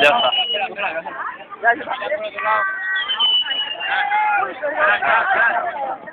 你好你好你好你好你好你好你好你好你好